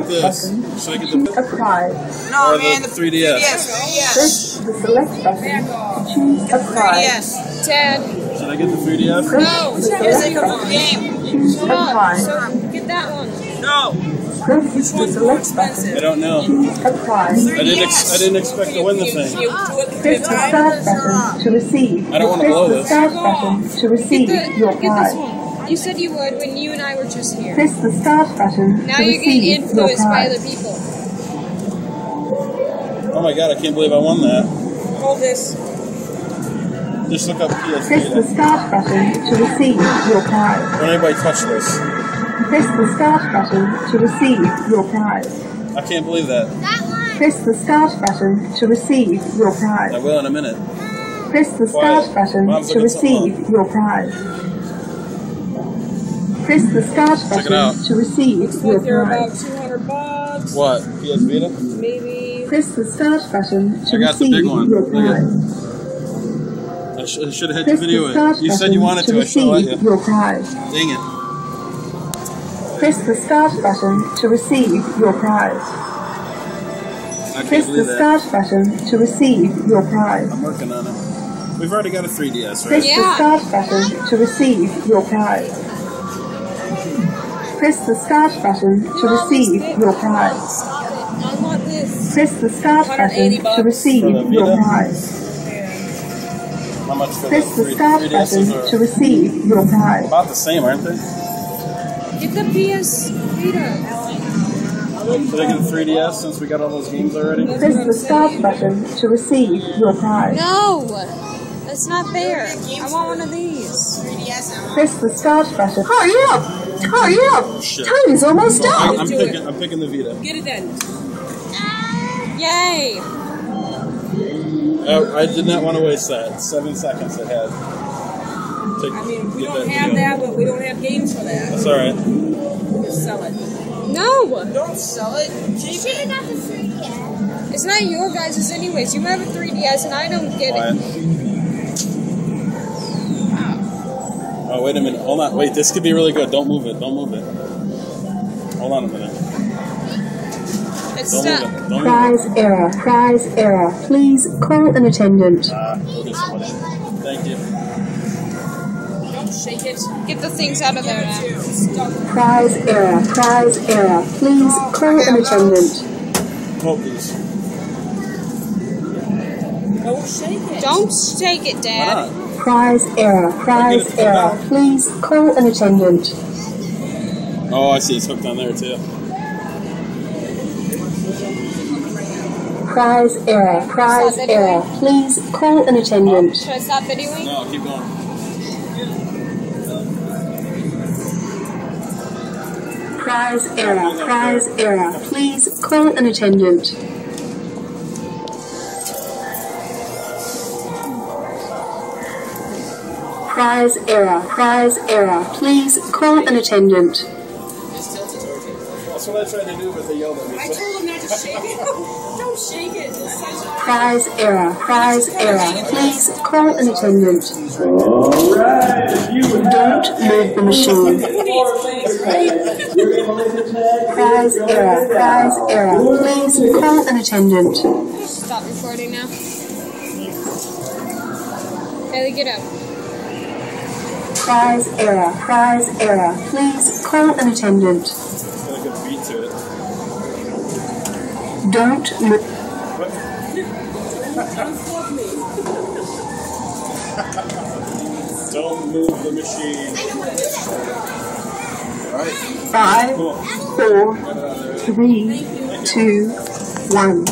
get this? Should I get the choose a prize. No, or man, the the 3DS? Yes, Press the select button choose a prize. yes. Dad, Should I get the 3DS? Press No, the it's select Here's a button game. to choose a shut up. prize. So get that one. No. Press the select I don't know. to choose a prize. I didn't. Ex- I didn't expect to win the thing. Press the start button to receive. I don't wanna blow this. Press the start button to receive your prize. One. You said you would when you and I were just here. Press the start button Now to you're getting receive your influenced by prize. other people. Oh my god! I can't believe I won that. Hold this. Just look up PS Press the start button to receive your prize. Don't anybody touch this. Press the start button to receive your prize. I can't believe that. that Press the start button to receive your prize. I will in a minute. Press the Quiet. start button Mom's to receive your prize. Press the start Check it out. button to receive your Like they're about prize. 200 bucks. What? PS Vita? Maybe. Press the start button to I got the receive big one. your Look at prize. I, sh- I should have had the video the start in. You said you wanted to to. I should have let you. your prize. Dang it. Press the start button to receive your prize. I Press can't the believe that. start button to receive your prize. I'm working on it. We've already got a 3DS, Press right? the start button to receive your prize. Press the start button to receive your prize. Stop it. I want this. Press the start button to receive your prize. How much for the Press the start button to receive your prize. about the same, aren't they? Get the PS Vita. Should I get a 3DS since we got all those games already? Press the start button to receive your prize. No, that's not fair. I want one of these. 3DS. Press the start button. Hurry up! Hurry up! Shit. Time is almost I, up! I'm picking. I'm picking the Vita. Get it then. Yay! Oh, I did not want to waste that. Seven seconds it had. I mean, we don't have deal. that, but we don't have games for that. That's all right. We'll just sell it. No, Don't sell it. Keep it. got the 3DS. it's not your guys' anyways. You have a 3DS and I don't get Quiet. it. Oh, wait a minute. Hold on. Wait, this could be really good. Don't move it. Don't move it. Hold on a minute. It's Don't stuck. move it. Don't move it. Prize error, prize error. Please call an attendant. Ah, go get somebody. Thank you. Don't shake it. Get the things out of there now. Prize error, prize error. Please call an attendant. Hold these. Don't shake it. Don't shake it, Why Dad. Not? Prize error, prize error. Please call an attendant. Oh, I see. It's hooked on there too. Prize error, prize error. Please call an attendant. Should I stop videoing? No, keep going. Prize error, prize error. Please call an attendant. Prize error, prize error. Please call an attendant. That's what I tried to do, but they yelled at me. I So. told him not to shake it. Don't shake it. It's such a- Prize error, prize error. Please call an attendant. Don't move the machine. Who needs things, right? Prize error, prize error. Please call an attendant. Stop recording now. Haley, get up. Prize error, prize error. Please call an attendant. Got a good beat to it. Don't me. Don't move the machine. Five, four, Got it out of there. three, two, one.